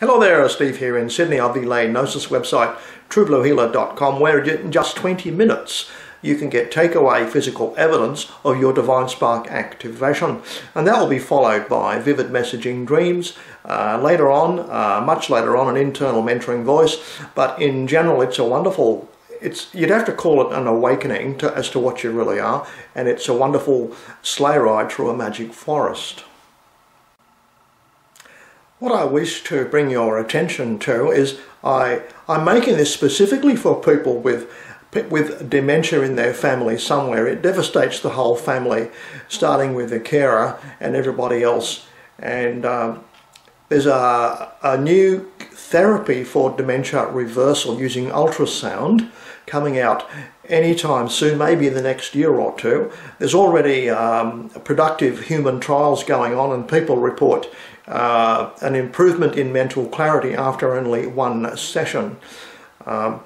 Hello there, Steve here in Sydney of the Gnosis website, truebluehealer.com, where in just 20 minutes you can get takeaway physical evidence of your Divine Spark activation. And that will be followed by vivid messaging dreams. Uh, later on, uh, much later on, an internal mentoring voice. But in general, it's a wonderful it's you'd have to call it an awakening to, as to what you really are, and it's a wonderful sleigh ride through a magic forest. What I wish to bring your attention to is I, I'm making this specifically for people with with dementia in their family somewhere. It devastates the whole family, starting with the carer and everybody else. And um, there's a, a new therapy for dementia reversal using ultrasound coming out anytime soon, maybe in the next year or two. There's already um, productive human trials going on and people report uh, an improvement in mental clarity after only one session. Um,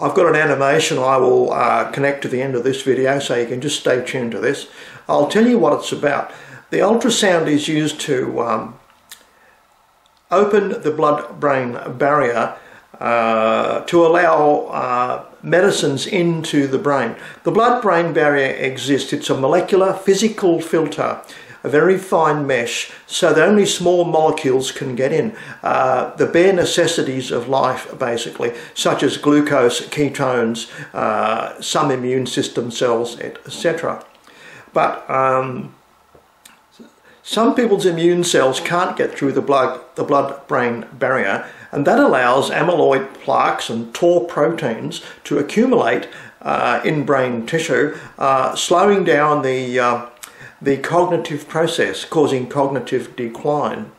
I've got an animation I will uh, connect to the end of this video so you can just stay tuned to this. I'll tell you what it's about. The ultrasound is used to um, open the blood-brain barrier uh, to allow uh, medicines into the brain. The blood-brain barrier exists. It's a molecular physical filter, a very fine mesh, so that only small molecules can get in. Uh, the bare necessities of life, basically, such as glucose, ketones, uh, some immune system cells, etc. But um, some people's immune cells can't get through the blood the blood-brain barrier and that allows amyloid plaques and tau proteins to accumulate uh, in brain tissue, uh, slowing down the, uh, the cognitive process, causing cognitive decline.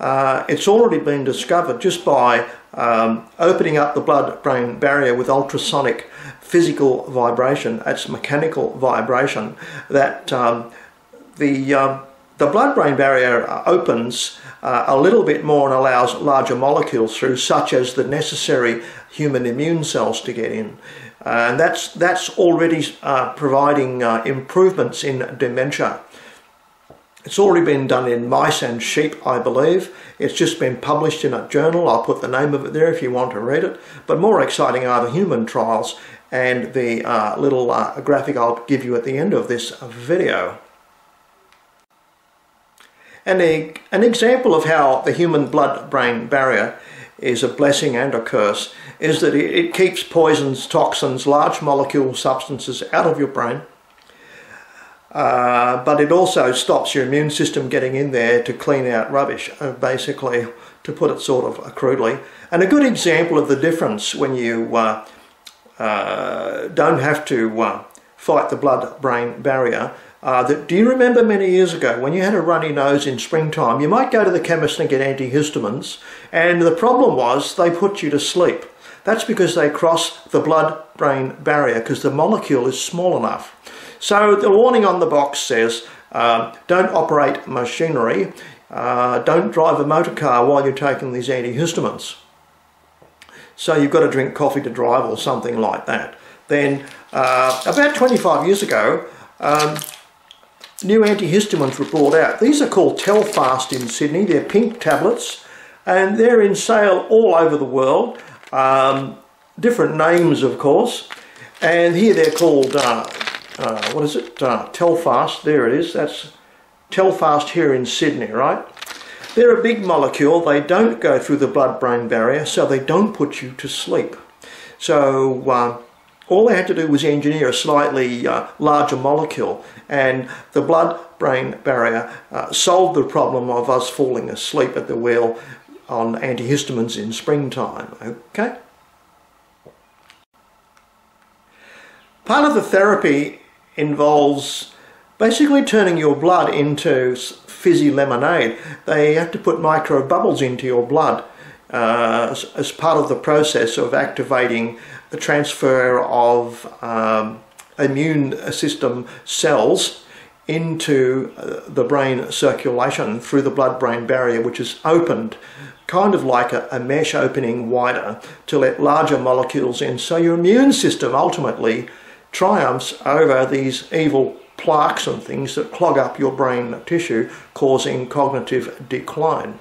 Uh, it's already been discovered just by um, opening up the blood-brain barrier with ultrasonic physical vibration, that's mechanical vibration, that um, the um, the blood-brain barrier opens uh, a little bit more and allows larger molecules through, such as the necessary human immune cells to get in. Uh, and that's, that's already uh, providing uh, improvements in dementia. It's already been done in mice and sheep, I believe. It's just been published in a journal. I'll put the name of it there if you want to read it. But more exciting are the human trials and the uh, little uh, graphic I'll give you at the end of this video. And a, an example of how the human blood-brain barrier is a blessing and a curse is that it, keeps poisons, toxins, large molecule substances out of your brain. Uh, but it also stops your immune system getting in there to clean out rubbish, uh, basically, to put it sort of crudely. And a good example of the difference when you uh, uh don't have to uh, fight the blood-brain barrier uh, that, do you remember many years ago when you had a runny nose in springtime, you might go to the chemist and get antihistamines, and the problem was they put you to sleep. That's because they cross the blood-brain barrier because the molecule is small enough. So the warning on the box says, uh, don't operate machinery, uh, don't drive a motor car while you're taking these antihistamines. So you've got to drink coffee to drive or something like that. Then uh, about 25 years ago, um, new antihistamines were brought out. These are called Telfast in Sydney. They're pink tablets and they're in sale all over the world. Um, different names, of course. And here they're called, uh, uh, what is it? Uh, Telfast. There it is. That's Telfast here in Sydney, right? They're a big molecule. They don't go through the blood-brain barrier, so they don't put you to sleep. So uh, all they had to do was engineer a slightly uh, larger molecule and the blood-brain barrier uh, solved the problem of us falling asleep at the wheel on antihistamines in springtime. Okay? Part of the therapy involves basically turning your blood into fizzy lemonade. They have to put micro bubbles into your blood uh, as, as, part of the process of activating the transfer of um, immune system cells into uh, the brain circulation through the blood-brain barrier which is opened kind of like a, a, mesh opening wider to let larger molecules in so your immune system ultimately triumphs over these evil plaques and things that clog up your brain tissue causing cognitive decline.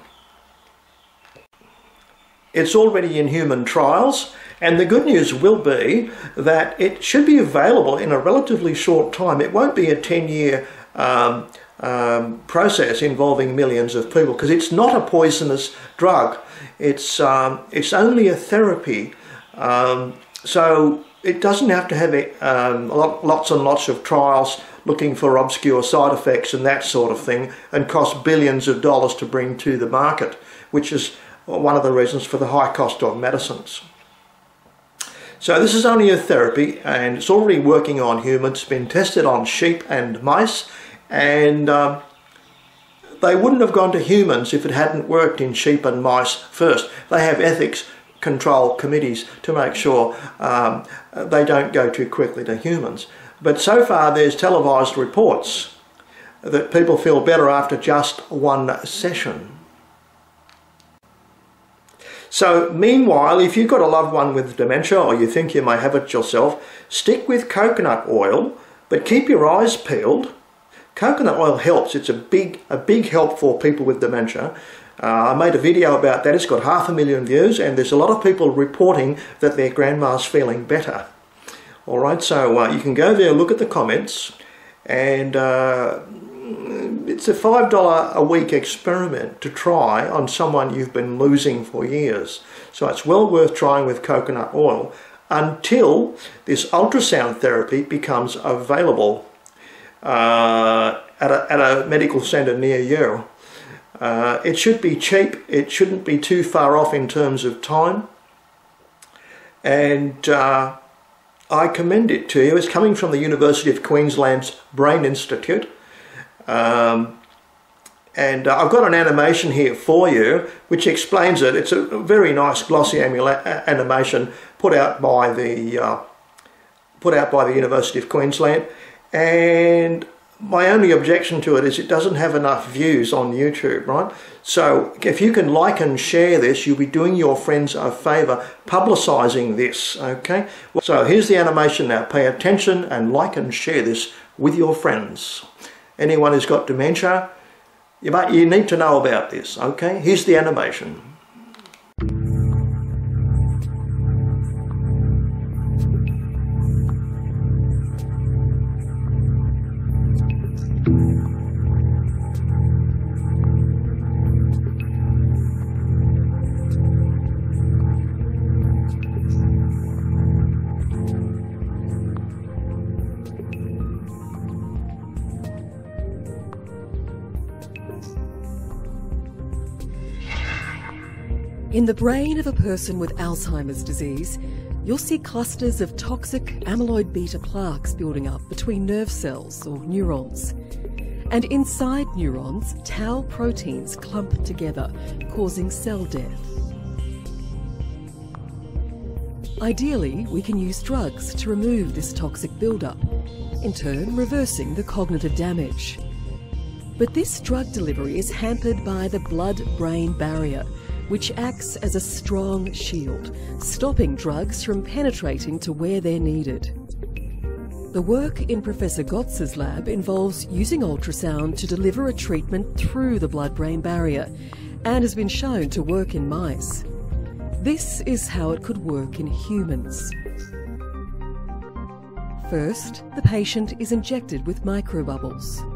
it's already in human trials. And the good news will be that it should be available in a relatively short time. It won't be a 10 year um, um, process involving millions of people because it's not a poisonous drug. It's, um, it's only a therapy. Um, so it doesn't have to have um, lots and lots of trials looking for obscure side effects and that sort of thing and cost billions of dollars to bring to the market, which is one of the reasons for the high cost of medicines. So this is only a therapy and it's already working on humans, it's been tested on sheep and mice and um, they wouldn't have gone to humans if it hadn't worked in sheep and mice first. They have ethics control committees to make sure um, they don't go too quickly to humans. But so far there's televised reports that people feel better after just one session. So meanwhile, if you've got a loved one with dementia or you think you may have it yourself, stick with coconut oil, but keep your eyes peeled. Coconut oil helps. It's a big, a big help for people with dementia. Uh, I made a video about that. It's got half a million views and there's a lot of people reporting that their grandma's feeling better. Alright, so uh, you can go there, look at the comments and uh, it's a $5 a week experiment to try on someone you've been losing for years. So it's well worth trying with coconut oil until this ultrasound therapy becomes available uh, at, a, at a medical centre near you. Uh, it should be cheap, it shouldn't be too far off in terms of time. And uh, I commend it to you. It's coming from the University of Queensland's Brain Institute. Um, and uh, I've got an animation here for you which explains it. It's a very nice glossy animation put out by the uh, put out by the University of Queensland and my only objection to it is it doesn't have enough views on YouTube, right? So if you can like and share this, you'll be doing your friends a favour publicising this, okay? So here's the animation now. Pay attention and like and share this with your friends. Anyone who's got dementia, you, might, you need to know about this, okay? Here's the animation. In the brain of a person with Alzheimer's disease, you'll see clusters of toxic amyloid beta plaques building up between nerve cells or neurons. And inside neurons, tau proteins clump together, causing cell death. Ideally, we can use drugs to remove this toxic buildup, in turn reversing the cognitive damage. But this drug delivery is hampered by the blood-brain barrier, which acts as a strong shield, stopping drugs from penetrating to where they're needed. The work in Professor Gotz's lab involves using ultrasound to deliver a treatment through the blood-brain barrier and has been shown to work in mice. This is how it could work in humans. First, the patient is injected with microbubbles.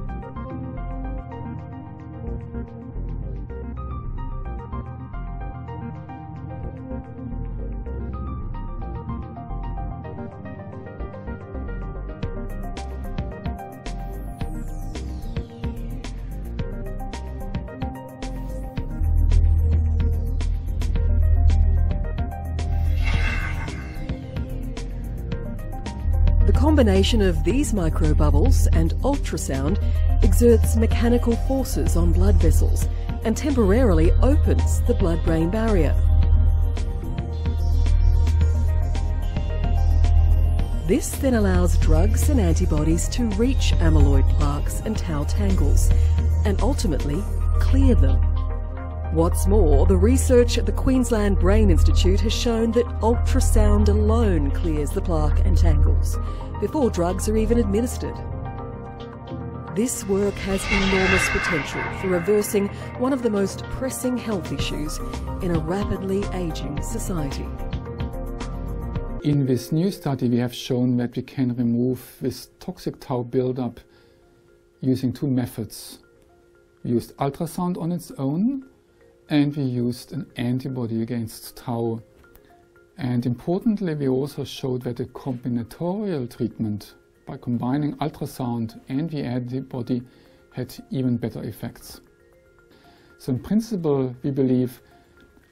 Combination of these microbubbles and ultrasound exerts mechanical forces on blood vessels and temporarily opens the blood-brain barrier. This then allows drugs and antibodies to reach amyloid plaques and tau tangles and ultimately clear them. What's more, the research at the Queensland Brain Institute has shown that ultrasound alone clears the plaque and tangles before drugs are even administered. This work has enormous potential for reversing one of the most pressing health issues in a rapidly ageing society. In this new study, we have shown that we can remove this toxic tau buildup using two methods. We used ultrasound on its own and we used an antibody against tau. And importantly, we also showed that a combinatorial treatment by combining ultrasound and the antibody had even better effects. So in principle, we believe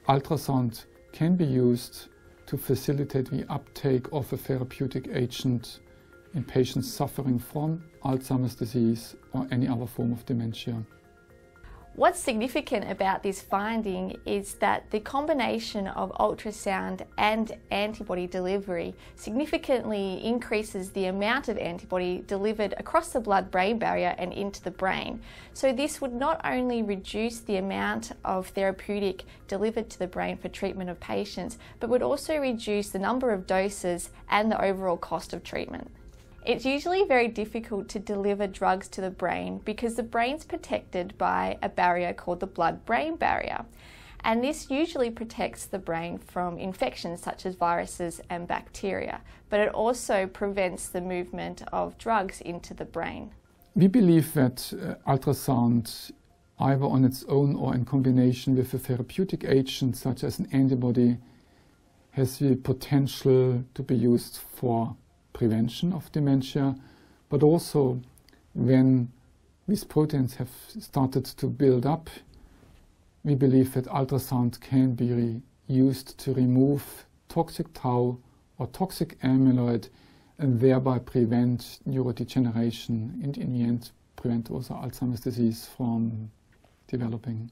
ultrasound can be used to facilitate the uptake of a therapeutic agent in patients suffering from Alzheimer's disease or any other form of dementia. What's significant about this finding is that the combination of ultrasound and antibody delivery significantly increases the amount of antibody delivered across the blood brain barrier and into the brain. So, this would not only reduce the amount of therapeutic delivered to the brain for treatment of patients, but would also reduce the number of doses and the overall cost of treatment. It's usually very difficult to deliver drugs to the brain because the brain's protected by a barrier called the blood brain barrier. And this usually protects the brain from infections such as viruses and bacteria, but it also prevents the movement of drugs into the brain. We believe that uh, ultrasound, either on its own or in combination with a therapeutic agent such as an antibody, has the potential to be used for prevention of dementia, but also when these proteins have started to build up, we believe that ultrasound can be used to remove toxic tau or toxic amyloid and thereby prevent neurodegeneration and in the end prevent also Alzheimer's disease from developing.